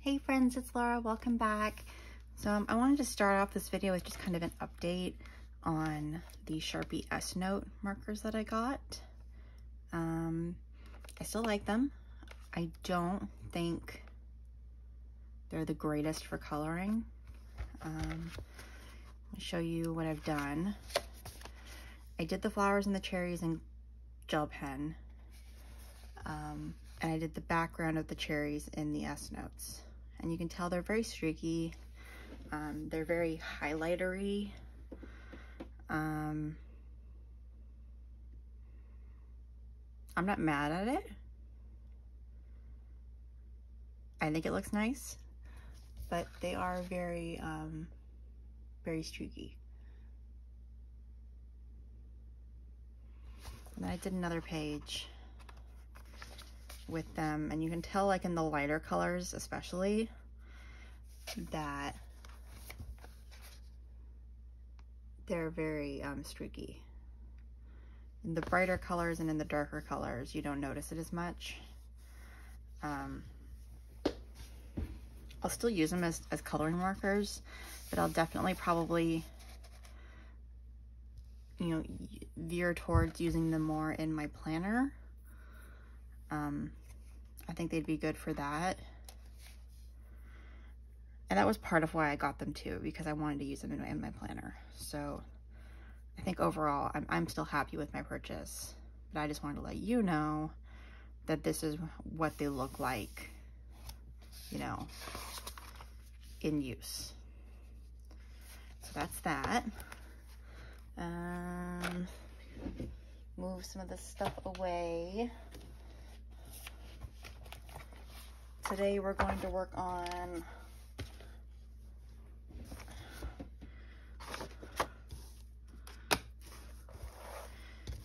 Hey friends, it's Laura, welcome back. So um, I wanted to start off this video with just kind of an update on the Sharpie S-Note markers that I got. Um, I still like them. I don't think they're the greatest for coloring. Um, I'll show you what I've done. I did the flowers and the cherries in gel pen. Um, and I did the background of the cherries in the S-Notes. And you can tell they're very streaky. Um, they're very highlightery. Um, I'm not mad at it. I think it looks nice, but they are very, um, very streaky. And then I did another page with them and you can tell like in the lighter colors especially that they're very um, streaky. In the brighter colors and in the darker colors you don't notice it as much. Um, I'll still use them as, as coloring markers but I'll definitely probably you know veer towards using them more in my planner um, I think they'd be good for that. And that was part of why I got them too, because I wanted to use them in my, in my planner. So I think overall, I'm, I'm still happy with my purchase. But I just wanted to let you know that this is what they look like, you know, in use. So that's that. Um, move some of this stuff away. Today we're going to work on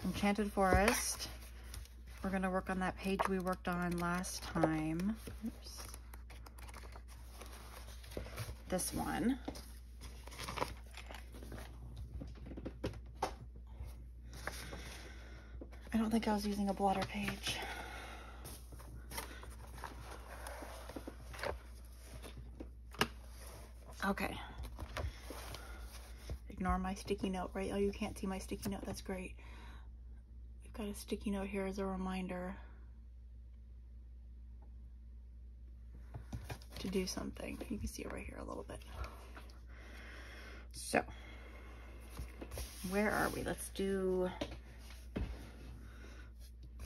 Enchanted Forest. We're going to work on that page we worked on last time. Oops. This one. I don't think I was using a blotter page. Okay. Ignore my sticky note, right? Oh, you can't see my sticky note. That's great. Got a sticky note here as a reminder to do something. You can see it right here a little bit. So, where are we? Let's do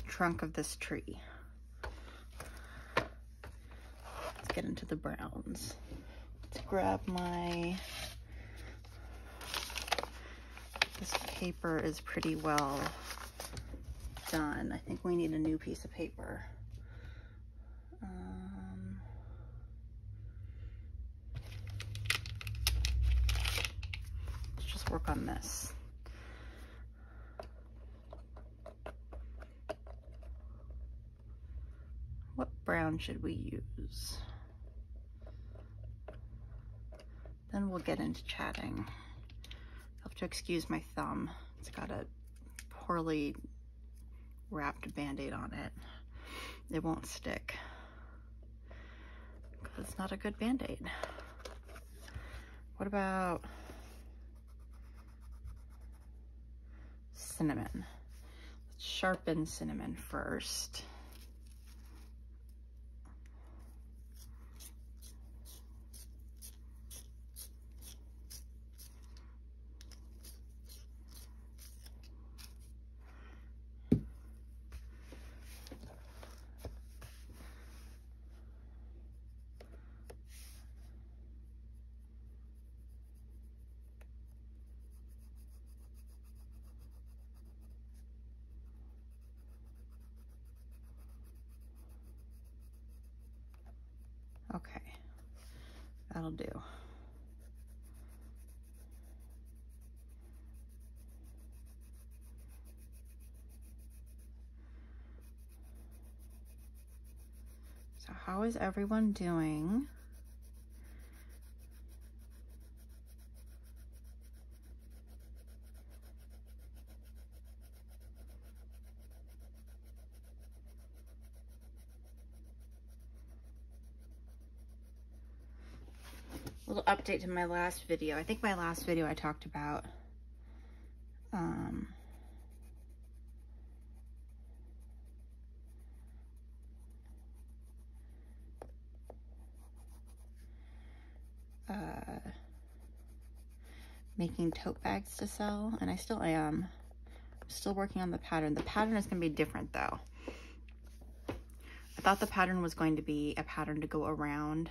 trunk of this tree. Let's get into the browns Let's grab my, this paper is pretty well done. I think we need a new piece of paper. Um, let's just work on this. What brown should we use? Then we'll get into chatting. You'll have to excuse my thumb. It's got a poorly wrapped band-aid on it. It won't stick because it's not a good band-aid. What about cinnamon? Let's sharpen cinnamon first. Okay, that'll do. So how is everyone doing? little update to my last video. I think my last video I talked about um, uh, making tote bags to sell, and I still am. Still working on the pattern. The pattern is going to be different though. I thought the pattern was going to be a pattern to go around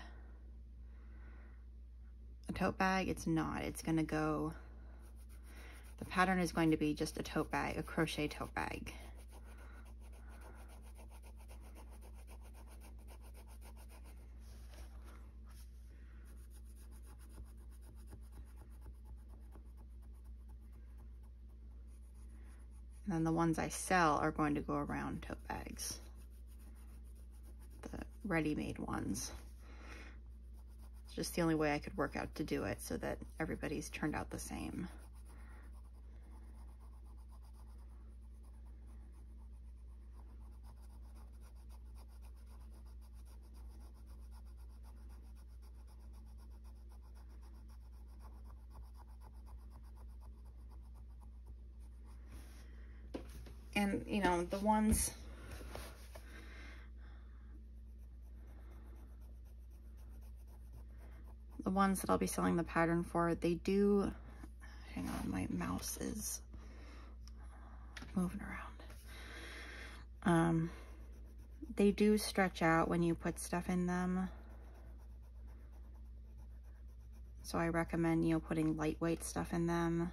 a tote bag. It's not. It's going to go, the pattern is going to be just a tote bag, a crochet tote bag. Then the ones I sell are going to go around tote bags. The ready-made ones. It's just the only way I could work out to do it so that everybody's turned out the same. And you know the ones the ones that I'll be selling the pattern for they do hang on my mouse is moving around. Um they do stretch out when you put stuff in them. So I recommend you know putting lightweight stuff in them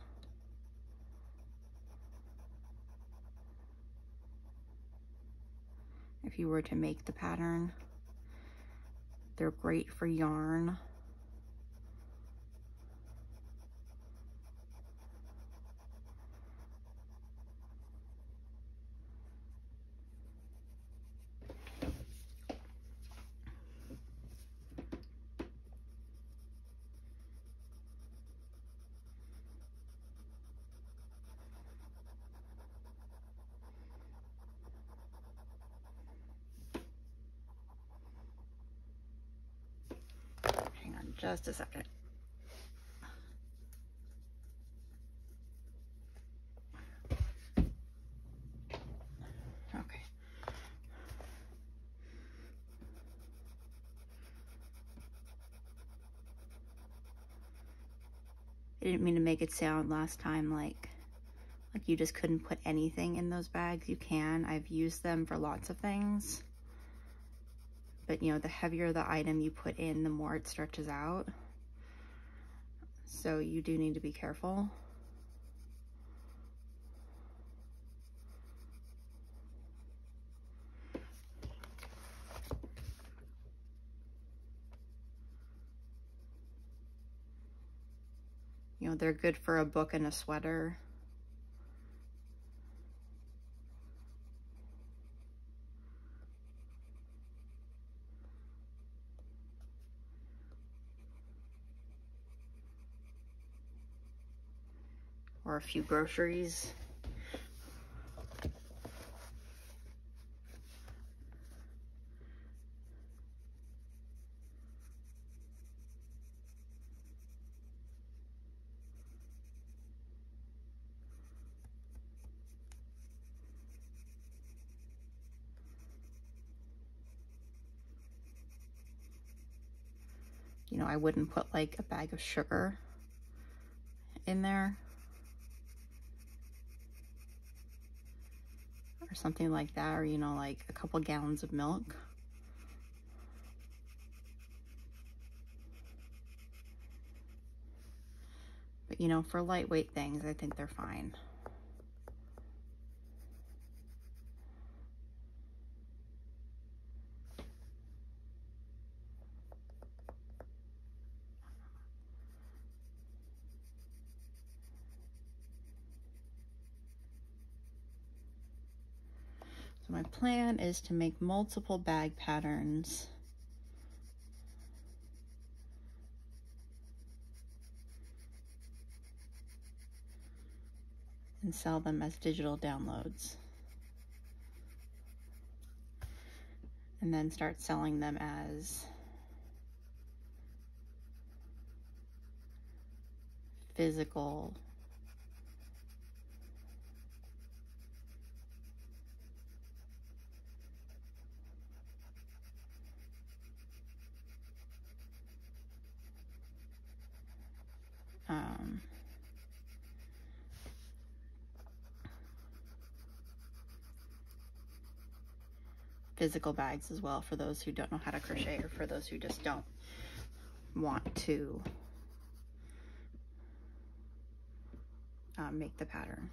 if you were to make the pattern. They're great for yarn. Just a second. Okay. I didn't mean to make it sound last time like like you just couldn't put anything in those bags. You can. I've used them for lots of things but you know, the heavier the item you put in, the more it stretches out. So you do need to be careful. You know, they're good for a book and a sweater. Or a few groceries. you know, I wouldn't put like a bag of sugar in there. Or something like that, or, you know, like a couple gallons of milk. But, you know, for lightweight things, I think they're fine. Plan is to make multiple bag patterns. and sell them as digital downloads. And then start selling them as physical um, physical bags as well for those who don't know how to crochet or for those who just don't want to uh, make the pattern.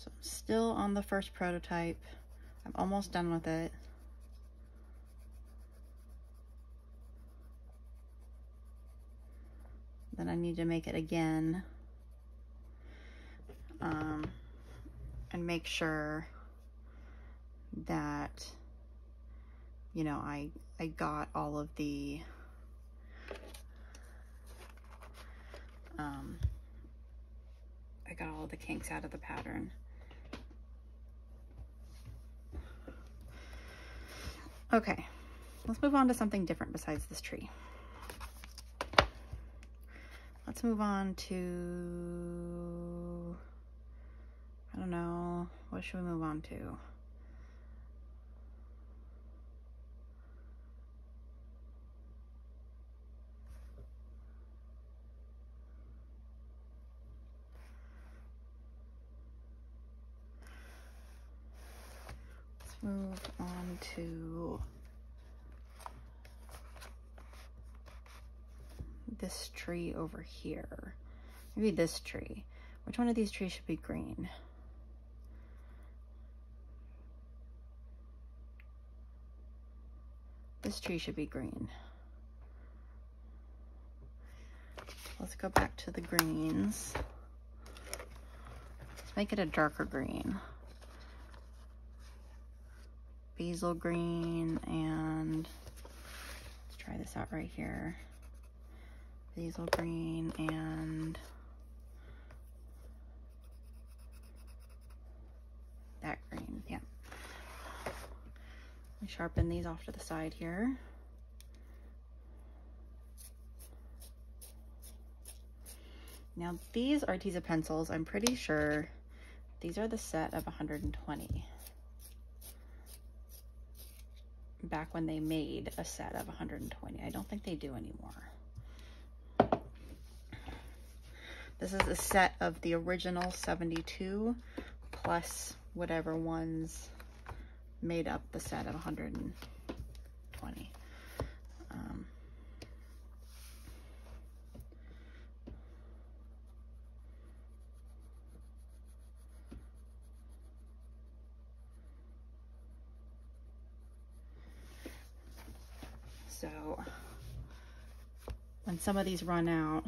So I'm still on the first prototype. I'm almost done with it. Then I need to make it again. Um, and make sure that, you know, I, I got all of the, um, I got all the kinks out of the pattern. Okay, let's move on to something different besides this tree. Let's move on to, I don't know, what should we move on to? Move on to this tree over here. Maybe this tree. Which one of these trees should be green? This tree should be green. Let's go back to the greens. Let's make it a darker green basil green and let's try this out right here. Basil green and that green, yeah. We sharpen these off to the side here. Now these are Arteza pencils, I'm pretty sure these are the set of 120 back when they made a set of 120. I don't think they do anymore. This is a set of the original 72 plus whatever ones made up the set of 120. Um, So when some of these run out,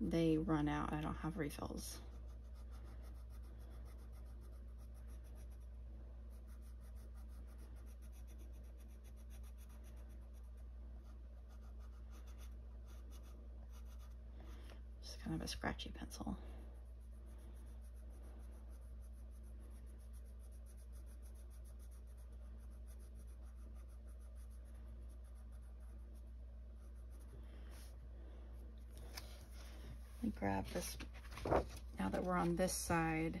they run out. I don't have refills. Just kind of a scratchy pencil. Grab this now that we're on this side.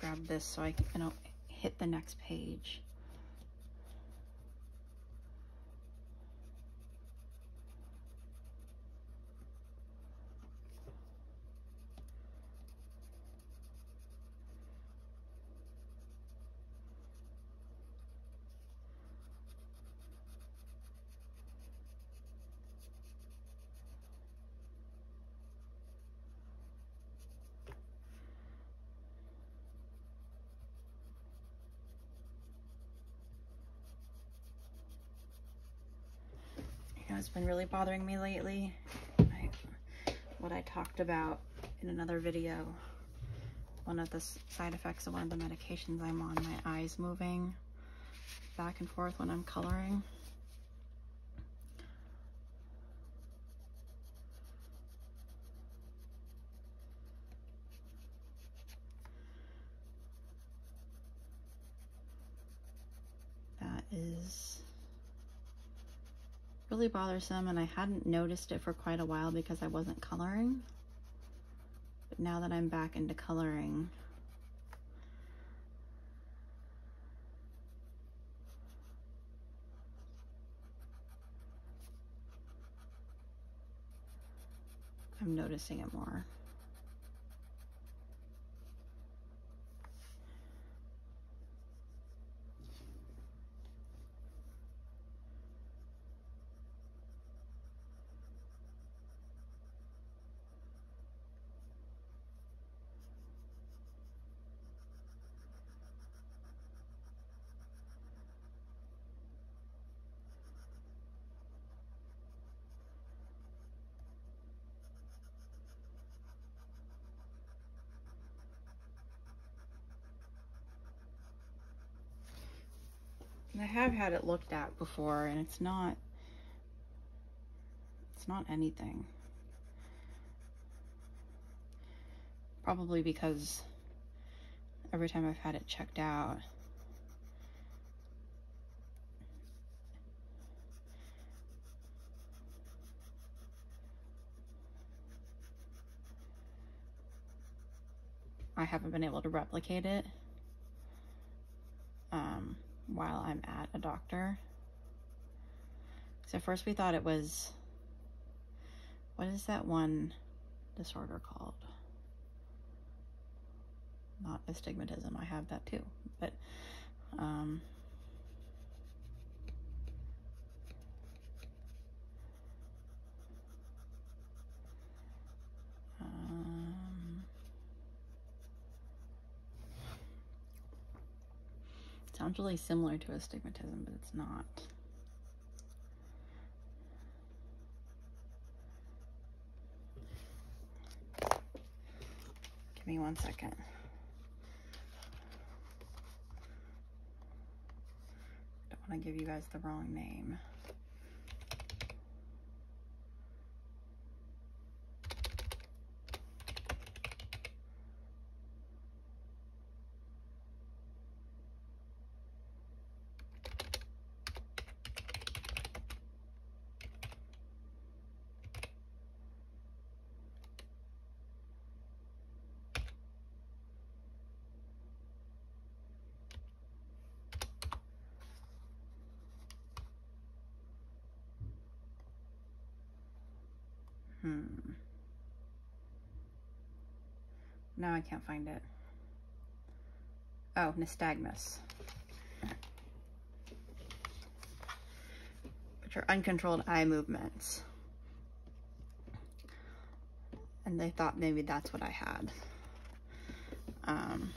Grab this so I can you know, hit the next page. Been really bothering me lately. I, what I talked about in another video, one of the side effects of one of the medications I'm on, my eyes moving back and forth when I'm coloring. That is really bothersome and I hadn't noticed it for quite a while because I wasn't coloring. But now that I'm back into coloring, I'm noticing it more. Have had it looked at before and it's not, it's not anything. Probably because every time I've had it checked out, I haven't been able to replicate it. Um, while I'm at a doctor. So first we thought it was, what is that one disorder called? Not astigmatism, I have that too, but um, sounds really similar to astigmatism, but it's not. Give me one second. Don't want to give you guys the wrong name. Now I can't find it. Oh, nystagmus. Which are uncontrolled eye movements. And they thought maybe that's what I had. Um,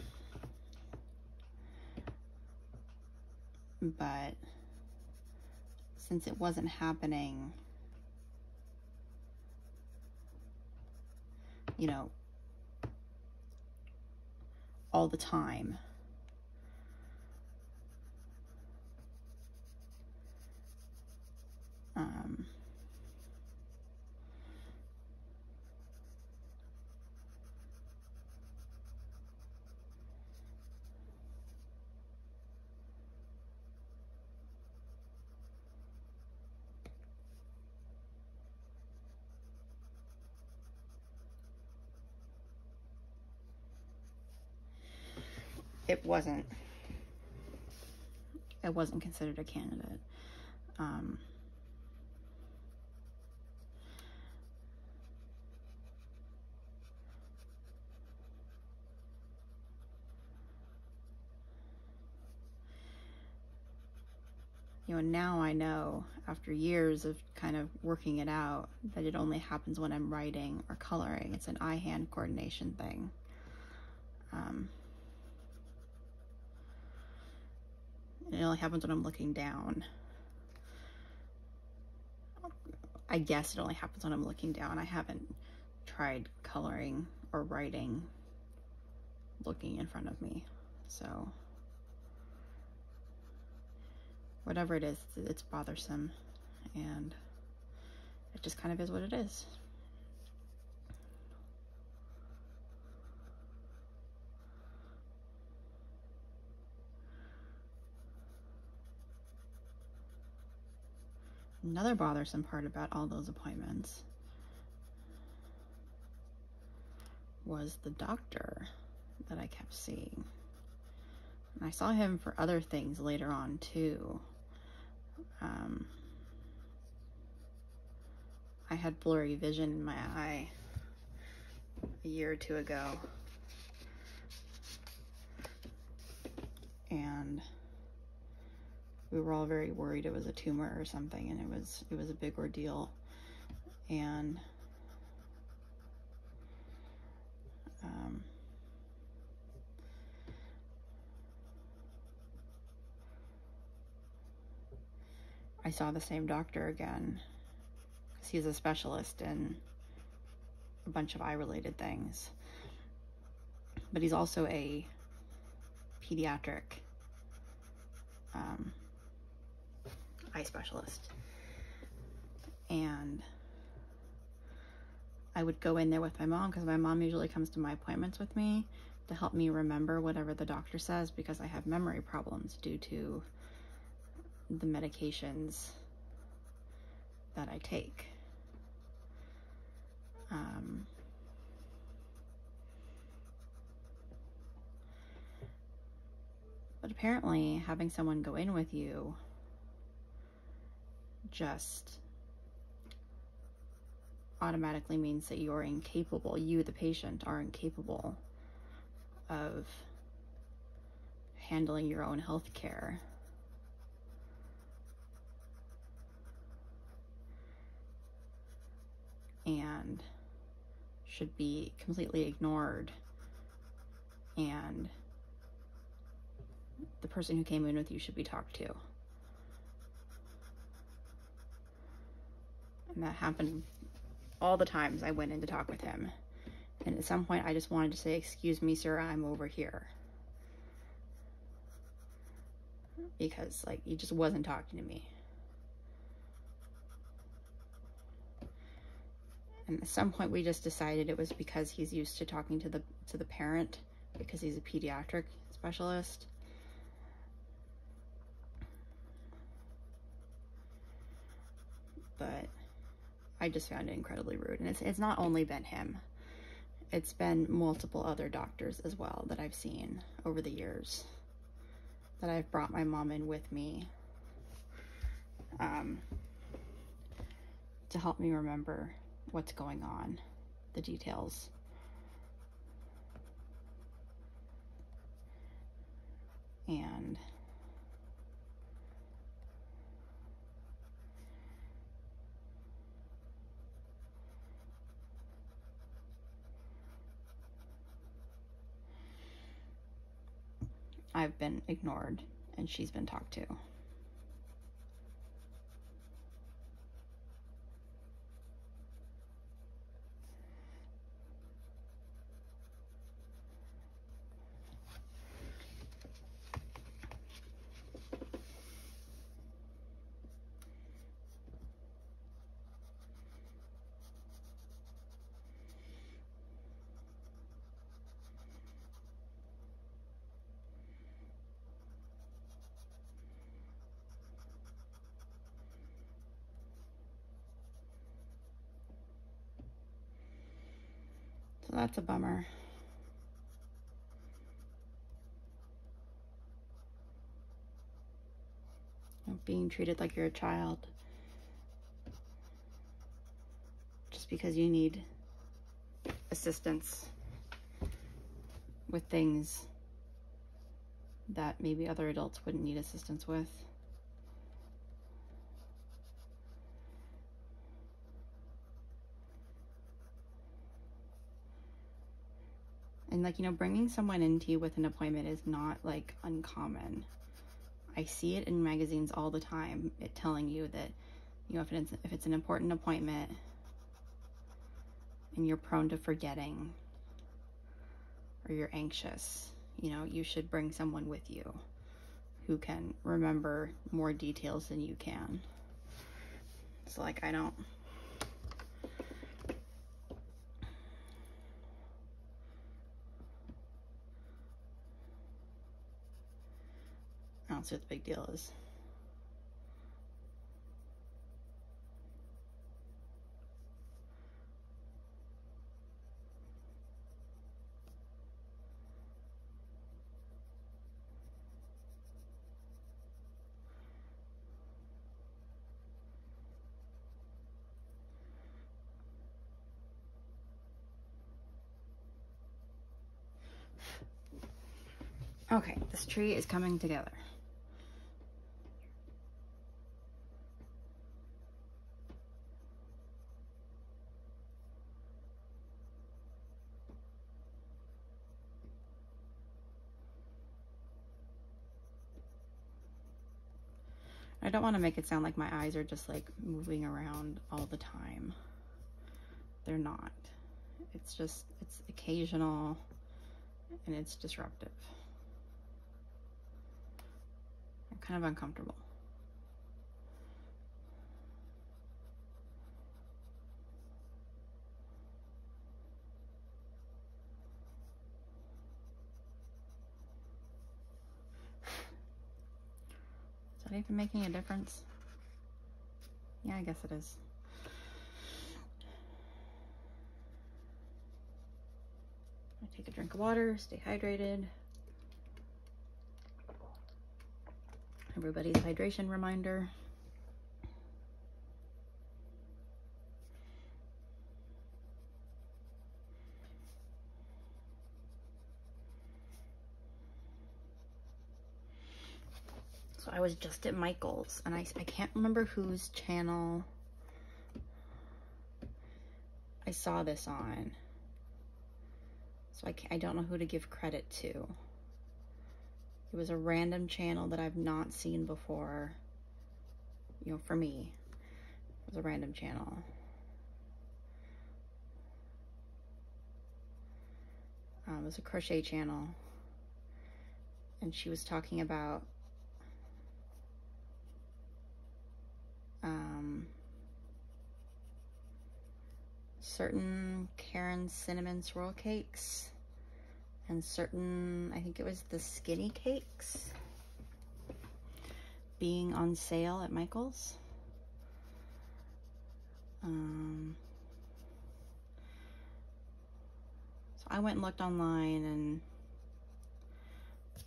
but since it wasn't happening you know, all the time. Um, it wasn't it wasn't considered a candidate. Um, you know, now I know after years of kind of working it out that it only happens when I'm writing or coloring. It's an eye-hand coordination thing. Um, It only happens when I'm looking down. I guess it only happens when I'm looking down. I haven't tried coloring or writing looking in front of me. So whatever it is, it's bothersome and it just kind of is what it is. Another bothersome part about all those appointments was the doctor that I kept seeing. And I saw him for other things later on too. Um, I had blurry vision in my eye a year or two ago. And we were all very worried it was a tumor or something and it was it was a big ordeal. And um, I saw the same doctor again because he's a specialist in a bunch of eye related things. But he's also a pediatric um, eye specialist. And I would go in there with my mom because my mom usually comes to my appointments with me to help me remember whatever the doctor says because I have memory problems due to the medications that I take. Um, but apparently, having someone go in with you just automatically means that you're incapable, you, the patient, are incapable of handling your own health care. And should be completely ignored. And the person who came in with you should be talked to. And that happened all the times I went in to talk with him. And at some point, I just wanted to say, Excuse me, sir, I'm over here. Because, like, he just wasn't talking to me. And at some point, we just decided it was because he's used to talking to the to the parent because he's a pediatric specialist. But I just found it incredibly rude. And it's, it's not only been him, it's been multiple other doctors as well that I've seen over the years that I've brought my mom in with me um, to help me remember what's going on, the details. And I've been ignored and she's been talked to. So a bummer. being treated like you're a child just because you need assistance with things that maybe other adults wouldn't need assistance with. Like, you know, bringing someone into you with an appointment is not like uncommon. I see it in magazines all the time, it telling you that you know, if it's, if it's an important appointment and you're prone to forgetting or you're anxious, you know, you should bring someone with you who can remember more details than you can. So like I don't Don't see what the big deal is. Okay, this tree is coming together. I don't want to make it sound like my eyes are just like moving around all the time. They're not. It's just, it's occasional and it's disruptive. I'm kind of uncomfortable. That even making a difference? Yeah, I guess it is. I take a drink of water, stay hydrated. Everybody's hydration reminder. I was just at Michael's and I, I can't remember whose channel I saw this on. So I, I don't know who to give credit to. It was a random channel that I've not seen before. You know, for me, it was a random channel. Um, it was a crochet channel. And she was talking about um, certain Caron cinnamon swirl cakes and certain, I think it was the skinny cakes being on sale at Michael's. Um, so I went and looked online and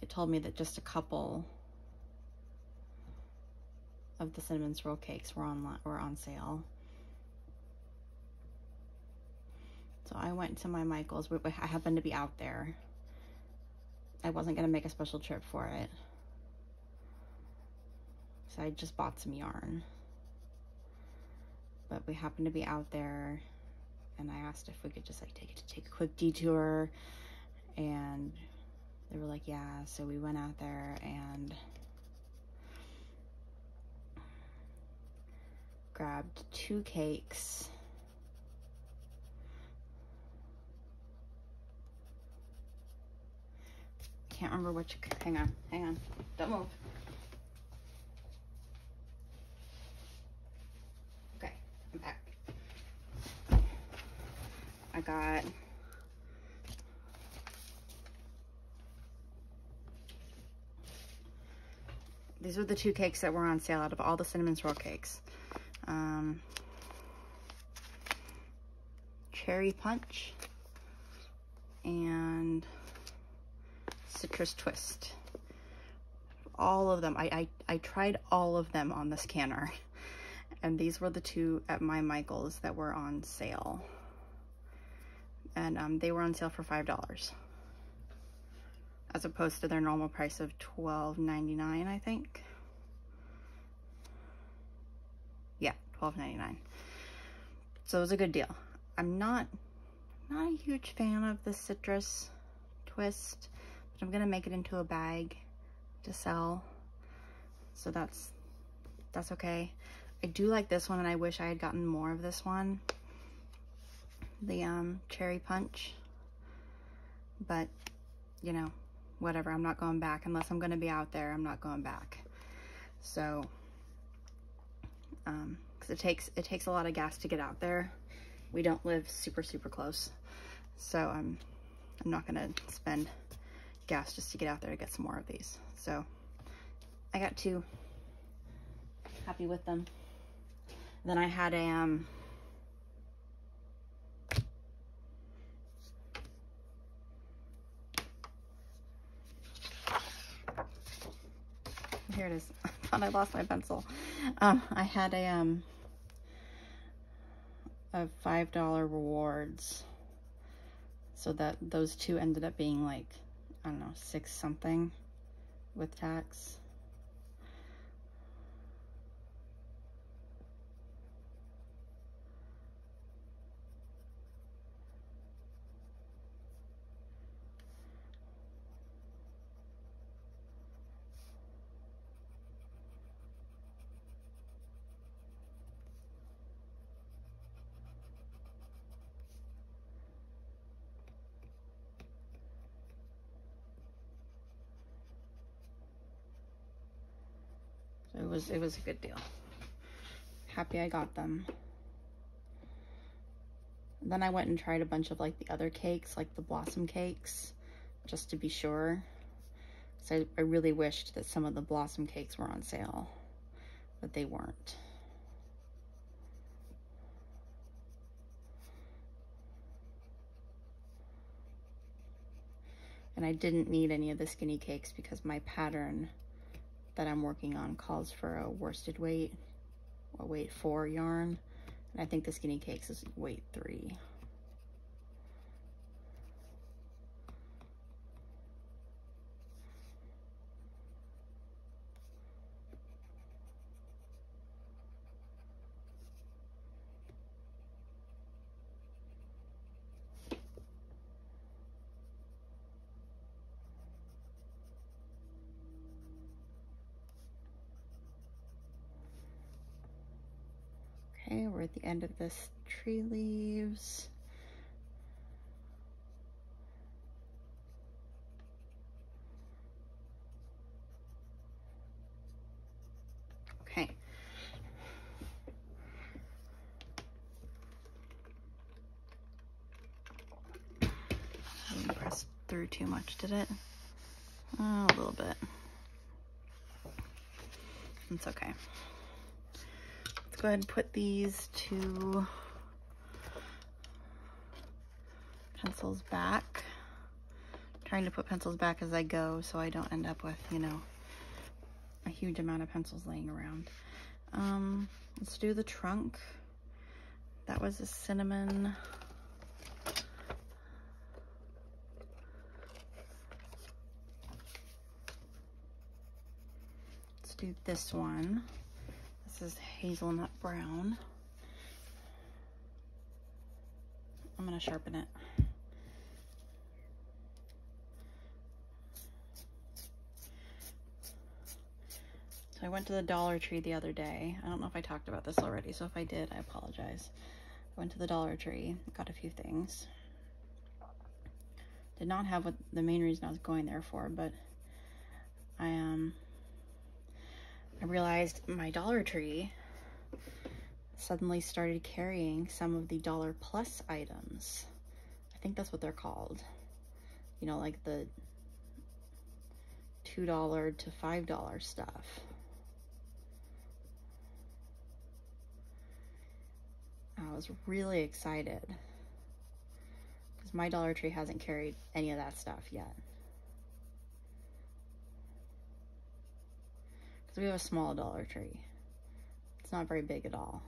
it told me that just a couple of the cinnamon swirl cakes were on were on sale. So I went to my Michael's. I happened to be out there. I wasn't going to make a special trip for it. So I just bought some yarn. But we happened to be out there and I asked if we could just like take it to take a quick detour and they were like, yeah. So we went out there and grabbed two cakes. Can't remember which, hang on, hang on, don't move. Okay, I'm back. I got these are the two cakes that were on sale out of all the cinnamon swirl cakes um, cherry punch and citrus twist. All of them. I, I i tried all of them on the scanner. And these were the two at my michael's that were on sale. And um, they were on sale for five dollars. As opposed to their normal price of $12.99 i think $12.99. So it was a good deal. I'm not not a huge fan of the citrus twist, but I'm gonna make it into a bag to sell. So that's that's okay. I do like this one and I wish I had gotten more of this one. The um, cherry punch. But, you know, whatever. I'm not going back. Unless I'm going to be out there, I'm not going back. So, um, because it takes, it takes a lot of gas to get out there. We don't live super, super close. So I'm, I'm not to spend gas just to get out there to get some more of these. So I got two. Happy with them. Then I had a, um, here it is. I thought I lost my pencil. Um, I had a, um, a $5 rewards. So that those two ended up being like, I don't know, six something with tax. Was it was a good deal. Happy I got them. Then I went and tried a bunch of like the other cakes, like the blossom cakes, just to be sure. So I, I really wished that some of the blossom cakes were on sale, but they weren't. And I didn't need any of the skinny cakes because my pattern that I'm working on calls for a worsted weight, a weight four yarn. And I think the Skinny Cakes is weight three. Okay, we're at the end of this tree leaves. Okay. I pressed through too much, did it? Oh, a little bit. It's okay go ahead and put these two pencils back. I'm trying to put pencils back as I go so I don't end up with, you know, a huge amount of pencils laying around. Um, let's do the trunk. That was a cinnamon. Let's do this one. This is hazelnut brown. I'm going to sharpen it. So I went to the Dollar Tree the other day. I don't know if I talked about this already, so if I did, I apologize. I went to the Dollar Tree, got a few things. Did not have what the main reason I was going there for, but I um I realized my Dollar Tree suddenly started carrying some of the Dollar Plus items. I think that's what they're called. You know, like the $2 to $5 stuff. I was really excited because my Dollar Tree hasn't carried any of that stuff yet. We have a small Dollar Tree. It's not very big at all.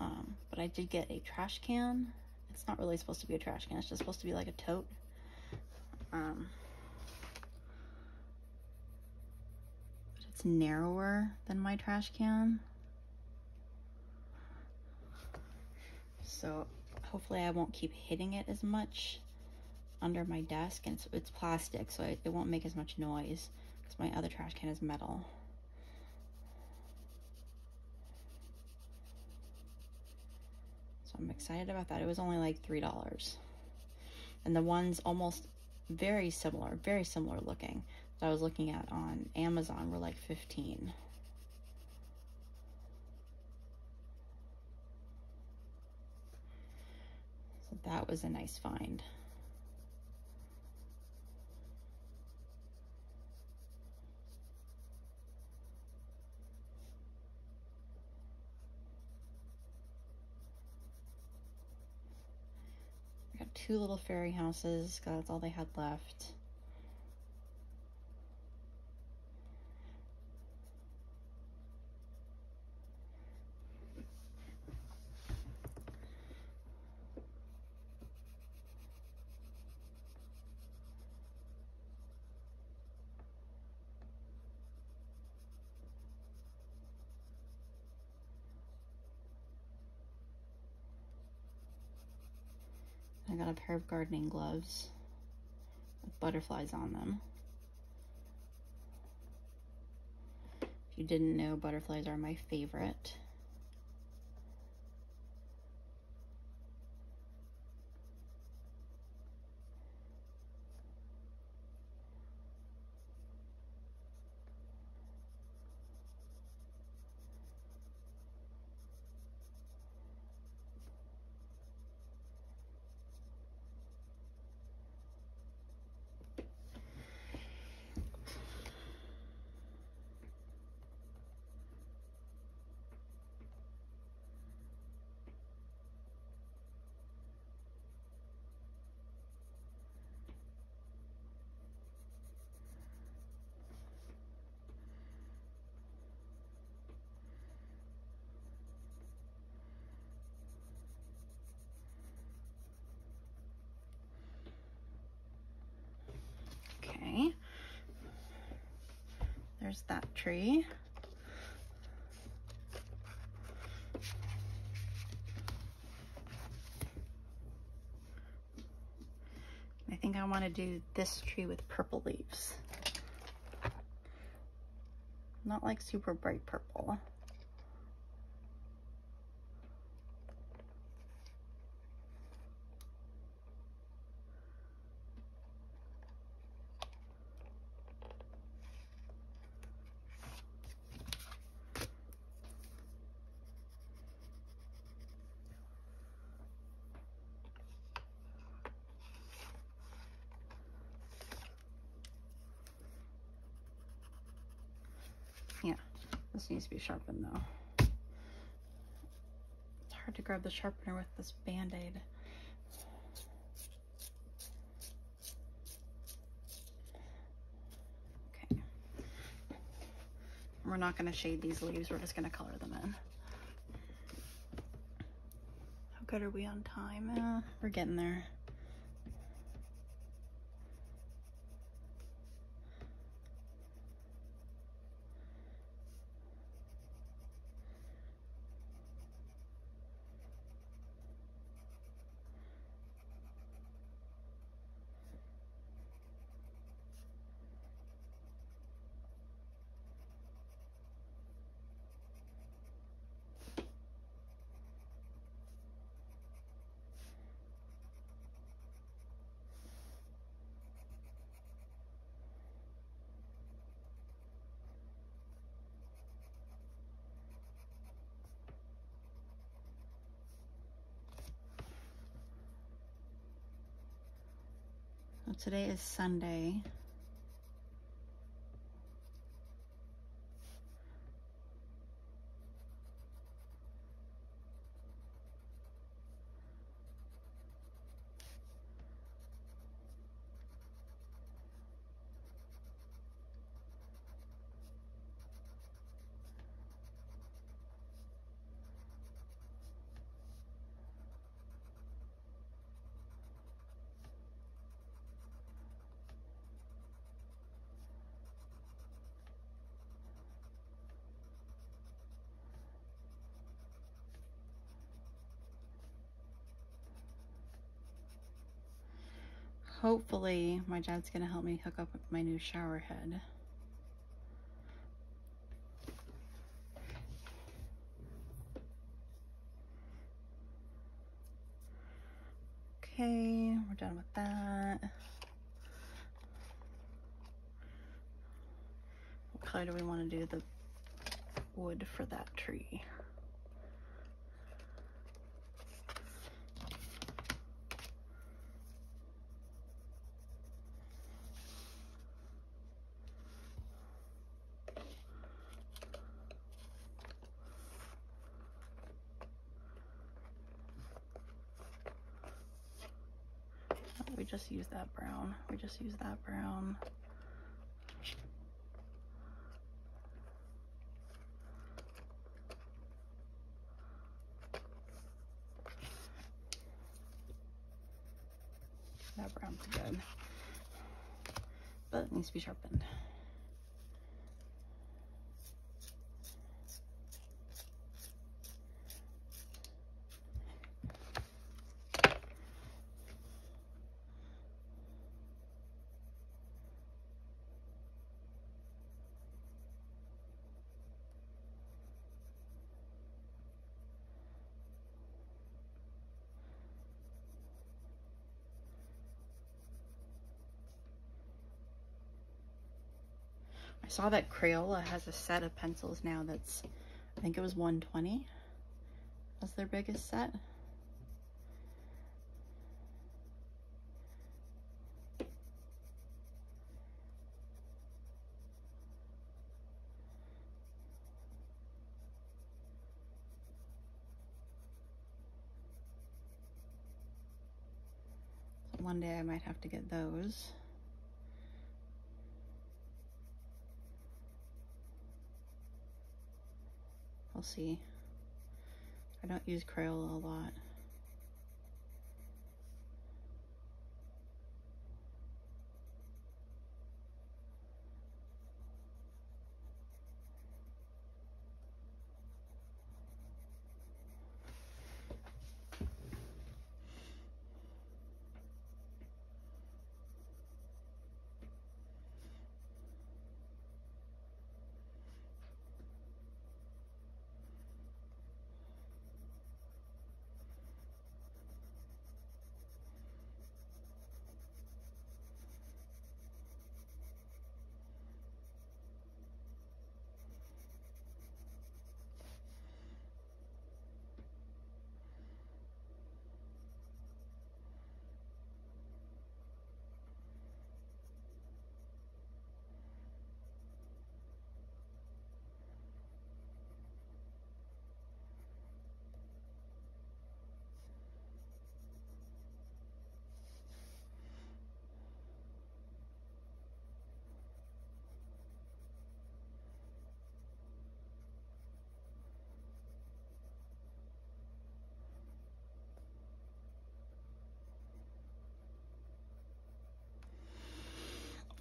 Um, but I did get a trash can. It's not really supposed to be a trash can. It's just supposed to be like a tote. Um, it's narrower than my trash can. So hopefully I won't keep hitting it as much under my desk and it's, it's plastic so it, it won't make as much noise because my other trash can is metal. So I'm excited about that. It was only like $3. And the ones almost very similar, very similar looking that I was looking at on Amazon were like 15. That was a nice find. I Got two little fairy houses, that's all they had left. A pair of gardening gloves with butterflies on them. If you didn't know, butterflies are my favorite. Okay. There's that tree. I think I want to do this tree with purple leaves. Not like super bright purple. Yeah, this needs to be sharpened though. It's hard to grab the sharpener with this band-aid. Okay. We're not gonna shade these leaves, we're just gonna color them in. How good are we on time? Uh, we're getting there. Well, today is Sunday. Hopefully my dad's gonna help me hook up my new shower head. Okay, we're done with that. What color do we want to do the wood for that tree? we just use that brown. We just use that brown. That brown's good, but it needs to be sharpened. I saw that Crayola has a set of pencils now that's, I think it was 120 as their biggest set. one day I might have to get those. We'll see. I don't use Crayola a lot.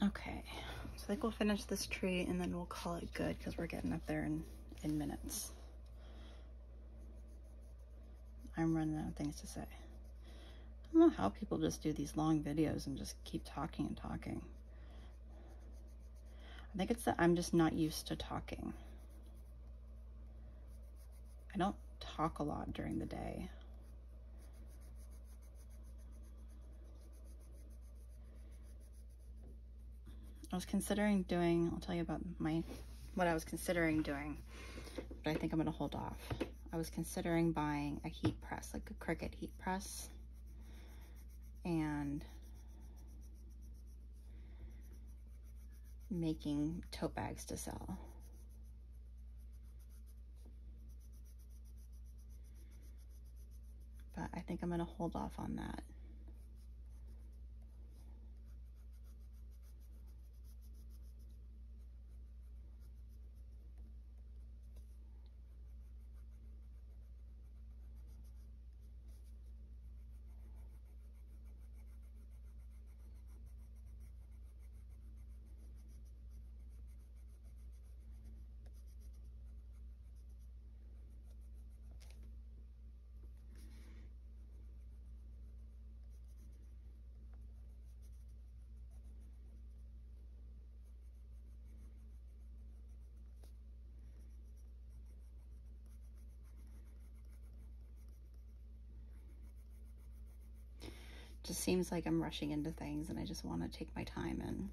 Okay, so I think we'll finish this tree and then we'll call it good because we're getting up there in, in minutes. I'm running out of things to say. I don't know how people just do these long videos and just keep talking and talking. I think it's that I'm just not used to talking. I don't talk a lot during the day. I was considering doing, I'll tell you about my, what I was considering doing, but I think I'm going to hold off. I was considering buying a heat press, like a Cricut heat press, and making tote bags to sell. But I think I'm going to hold off on that. Just seems like I'm rushing into things and I just want to take my time and,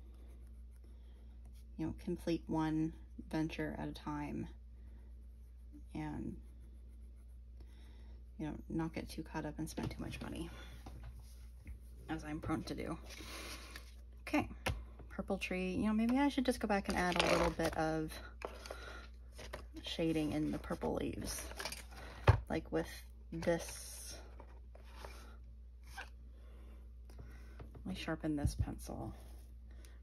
you know, complete one venture at a time and, you know, not get too caught up and spend too much money as I'm prone to do. Okay, purple tree. You know, maybe I should just go back and add a little bit of shading in the purple leaves. Like with this. Let me sharpen this pencil.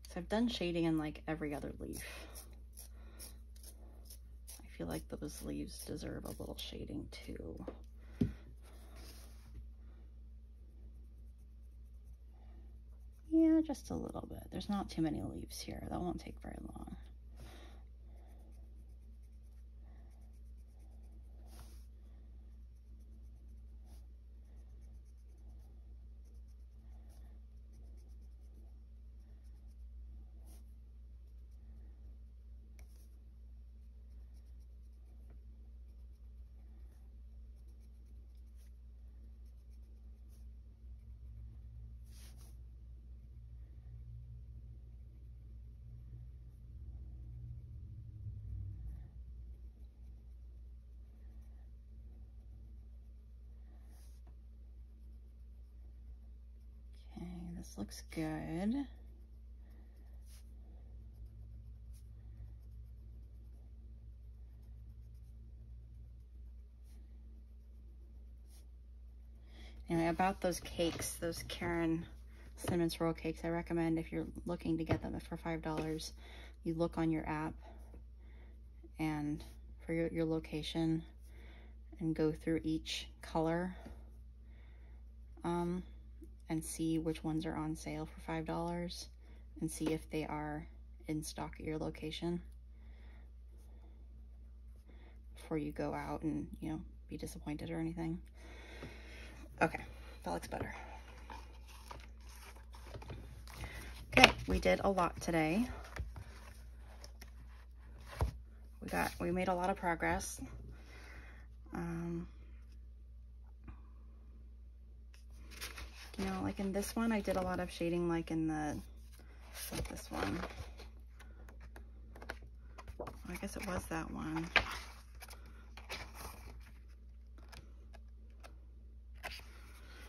So I've done shading in like every other leaf. I feel like those leaves deserve a little shading too. Yeah, just a little bit. There's not too many leaves here. That won't take very long. This looks good. Anyway, about those cakes, those Caron cinnamon swirl cakes, I recommend if you're looking to get them for $5, you look on your app and for your, your location and go through each color. Um, and see which ones are on sale for $5 and see if they are in stock at your location before you go out and, you know, be disappointed or anything. Okay, that looks better. Okay, we did a lot today. We got, we made a lot of progress. Um, You know, like in this one, I did a lot of shading like in the, like this one. I guess it was that one.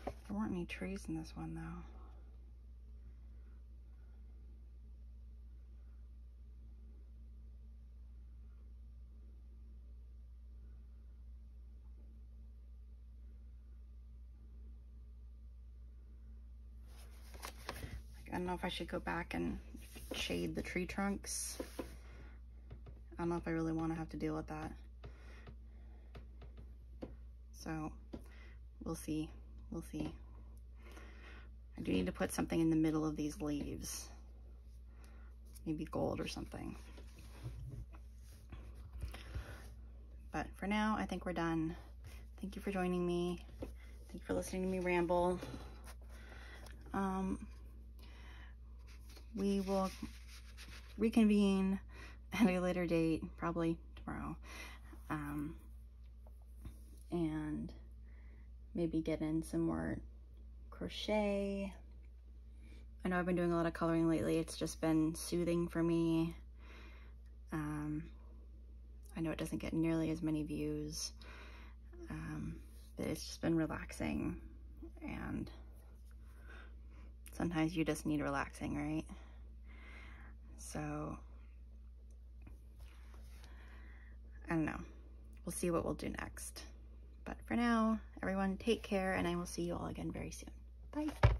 There weren't any trees in this one though. If I should go back and shade the tree trunks. I don't know if I really want to have to deal with that. So we'll see. We'll see. I do need to put something in the middle of these leaves. Maybe gold or something. But for now, I think we're done. Thank you for joining me. Thank you for listening to me ramble. Um, we will reconvene at a later date, probably tomorrow, um, and maybe get in some more crochet. I know I've been doing a lot of coloring lately. It's just been soothing for me. Um, I know it doesn't get nearly as many views, um, but it's just been relaxing and sometimes you just need relaxing, right? So, I don't know. We'll see what we'll do next. But for now, everyone take care and I will see you all again very soon. Bye.